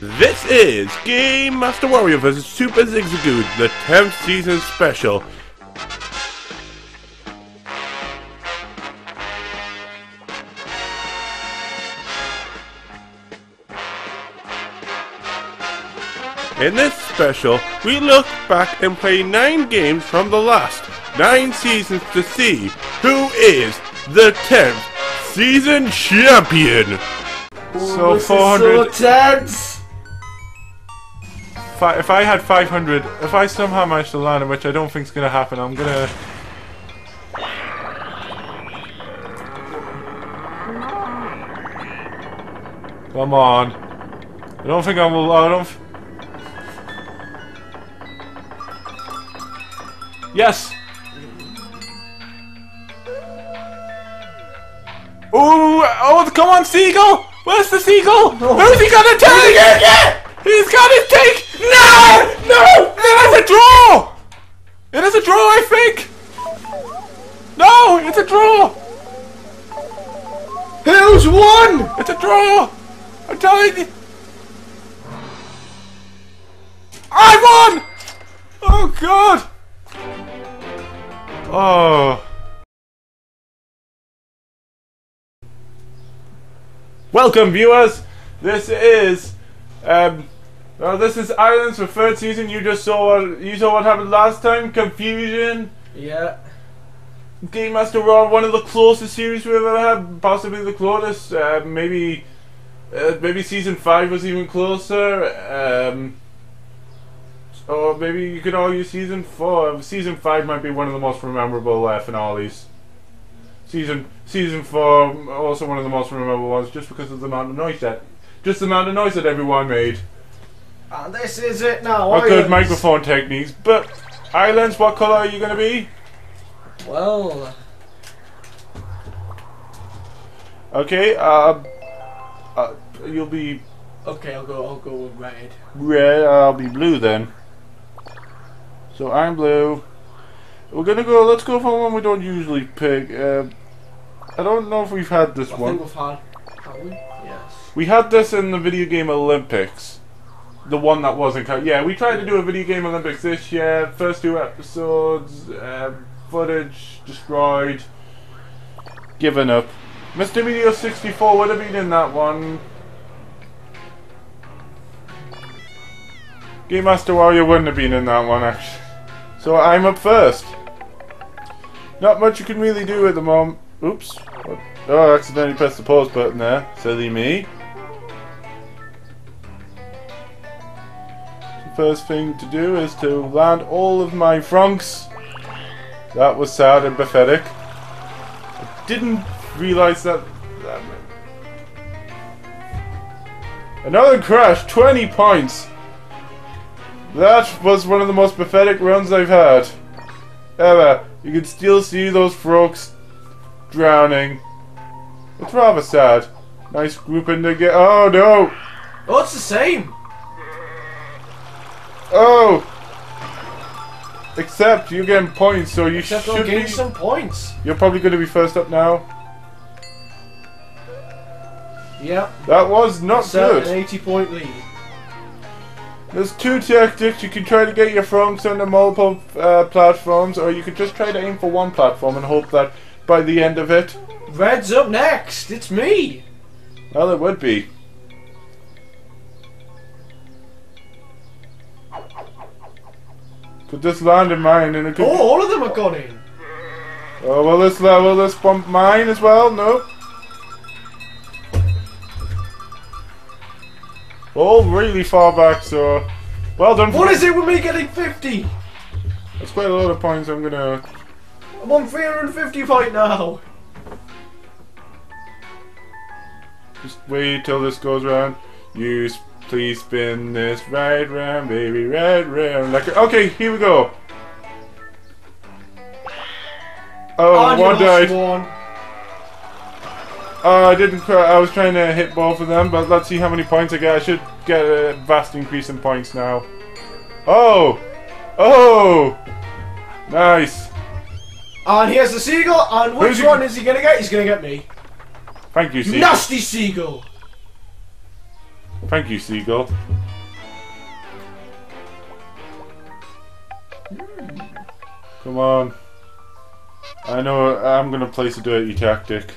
This is Game Master Warrior vs. Super Zigzagoon, the 10th season special. In this special, we look back and play 9 games from the last 9 seasons to see who is the 10th season champion. So This is 400. Fi- if I had 500, if I somehow managed to land it, which I don't think is gonna happen, I'm gonna. Come on. I don't think I will. I don't. Yes. Ooh! Oh, come on, seagull! Where's the seagull? Who's he gonna take? He's gonna take. No! No! It is a draw! It is a draw, I think! No! It's a draw! Who's won? It's a draw! I'm telling you! I won! Oh, God! Oh. Welcome, viewers! This is, um, well, this is Islands third season. You just saw what, you saw what happened last time. Confusion. Yeah. Game Master Raw, one of the closest series we've ever had, possibly the closest. Uh, maybe, uh, maybe season five was even closer. Um, or maybe you could argue season four. Season five might be one of the most memorable uh, finales. Season season four also one of the most memorable ones, just because of the amount of noise that, just the amount of noise that everyone made. And this is it now. Or good microphone techniques. But Islands, what color are you gonna be? Well, Okay. Uh, uh, you'll be okay, I'll go. I'll go with red. red, I'll be blue then. So I'm blue. We're gonna go, let's go for one we don't usually pick. Uh, I don't know if we've had this I one. think we've had. Have we? We had this in the video game Olympics. The one that wasn't cut. Yeah, we tried to do a video game Olympics this year. First two episodes, uh, footage destroyed. Given up. Mr. Media 64 would have been in that one. Game Master Warrior wouldn't have been in that one, actually. So I'm up first. Not much you can really do at the moment. Oops. Oh, I accidentally pressed the pause button there. Silly me. First thing to do is to land all of my Fronks. That was sad and pathetic. I didn't realize that. that Another crash, 20 points. That was one of the most pathetic runs I've had. Ever. You can still see those frogs drowning. It's rather sad. Nice grouping to get. Oh no! Oh, it's the same. Oh! Except you're getting points, so you Except should gain be. some points. You're probably going to be first up now. Yep. That was not So an good. 80 point lead. There's two tactics. You can try to get your Fronks onto multiple uh, platforms, or you could just try to aim for one platform and hope that by the end of it, Red's up next. It's me. well, it would be. Could this land in mine, and it could. Oh, all of them have gone in. Oh, will this level this bump mine as well? Nope. Oh, really far back, so well done. What is it with me getting 50? That's quite a lot of points. I'm gonna. I'm on 350 right now. Just wait till this goes round. You please spin this right round, baby, right round. Like okay, here we go. Oh, oh you one died. One. Oh, I didn't. I was trying to hit both of them, but let's see how many points I get. I should get a vast increase in points now. Oh, oh, nice. And here's the seagull. And which Who's he- one is he gonna get? He's gonna get me. Thank you, You Seagull. nasty seagull. Thank you, Seagull. Come on. I know I'm gonna place a dirty tactic.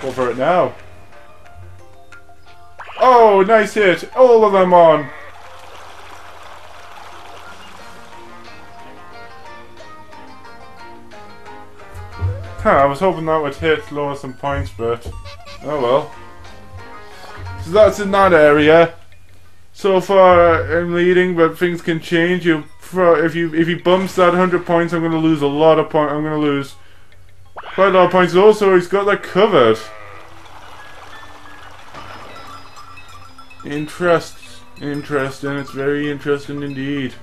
Go for it now. Oh, nice hit. All of them on. Huh, I was hoping that would hit lower some points, but oh well. So that's in that area. So far, I'm leading, but things can change. You, if you if he bumps that 100 points, I'm going to lose a lot of points. I'm going to lose quite a lot of points. Also, he's got that covered. Interest, interesting. It's very interesting indeed.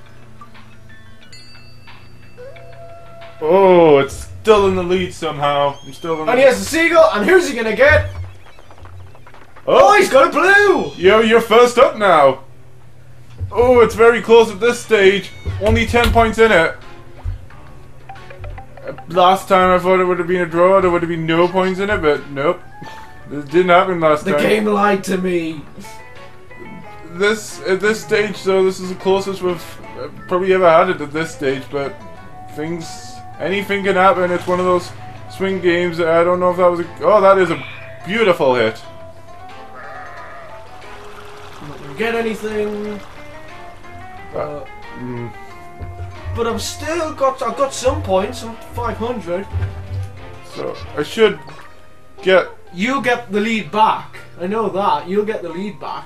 Oh, it's still in the lead somehow. I'm still in the And he has a seagull, and who's he gonna get? Oh, Oh, he's got a blue! yo, you're first up now. Oh, it's very close at this stage. Only 10 points in it. Last time I thought it would have been a draw, there would have been no points in it, but nope. This didn't happen last The time. game lied to me. This at this stage, though, this is the closest we've uh, probably ever had it at this stage. But things, anything can happen. It's one of those swing games. I don't know if that was a. Oh, that is a beautiful hit. I'm not gonna get anything. Uh, Mm. but I've still got I've got some points. I'm 500. So I should get. You'll get the lead back. I know that. You'll get the lead back.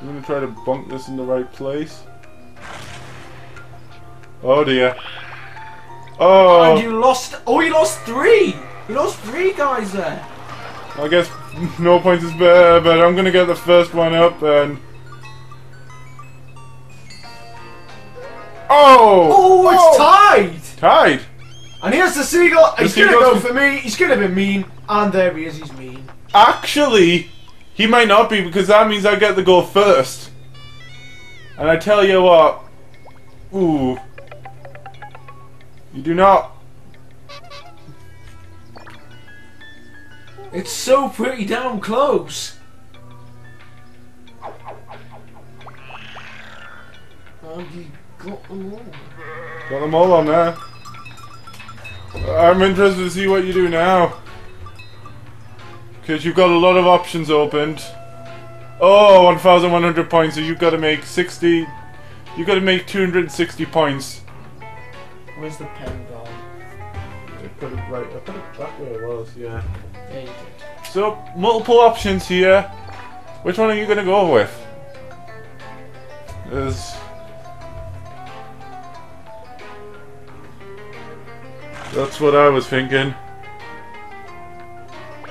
I'm gonna try to bunk this in the right place. Oh dear. Oh! And Oh, you lost. Oh, you lost three. You lost three guys there. I guess no points is better, but I'm gonna get the first one up and. Oh! Oh, it's oh! tied. tied. And here's the seagull. The He's gonna go for me. He's gonna be mean. And there he is. He's mean. Actually, he might not be because that means I get the goal first. And I tell you what, ooh, you do not. It's so pretty damn close. And he got them all. Got them all on there. I'm interested to see what you do now. Because you've got a lot of options opened. Oh, 1,100 points, so you've got to make 60. You've got to make 260 points. Where's the pen gone? I put it right, I put it back where it was, yeah. There you go. So, multiple options here. Which one are you going to go with? There's... That's what I was thinking.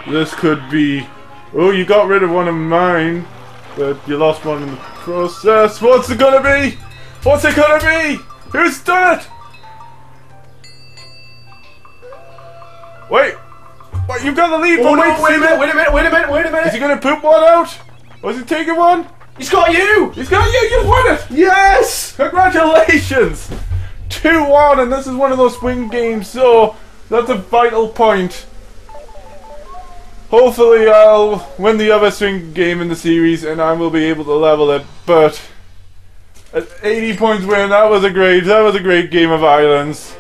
This could be... Oh, you got rid of one of mine, but you lost one in the process. What's it gonna be? What's it gonna be? Who's done it? Wait! Wait, you've got the lead, Oh no! wait, Wait a minute! Wait a minute! Wait a minute! Wait a minute! is he gonna poop one out? Was he taking one? He's got you! He's got you. You won it. Yes! Congratulations. Two one, and this is one of those swing games. So that's a vital point. Hopefully, I'll win the other swing game in the series, and I will be able to level it. But at 80 points win, that was a great. That was a great game of islands.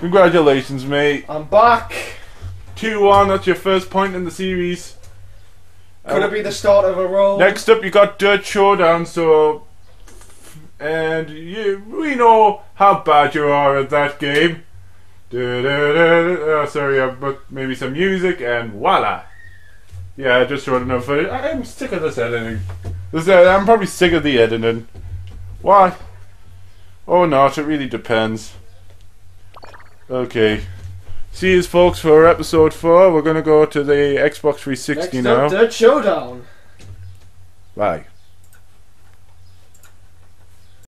Congratulations, mate. I'm back. Two one. That's your first point in the series. Could Uh, it be the start of a roll? Next up, you got Dirt Showdown. So, and you, we know how bad you are at that game. Oh, sorry, I put maybe some music and voila. Yeah, I just showed enough footage. I- I'm sick of this editing. This, uh, I'm probably sick of the editing. Why? Oh, not. It really depends. Okay. See you, folks, for episode four. We're gonna go to the Xbox 360 Next now. up, Dirt Showdown. Bye.